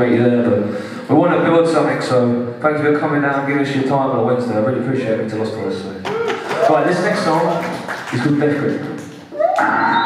meet you there, but we want to build something, so thanks for coming down, giving us your time on a Wednesday. I really appreciate it to Lost Boys. So. Right, this next song is called Death Grip.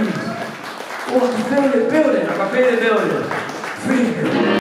Oh, I can feel building. I can feel the building. Building.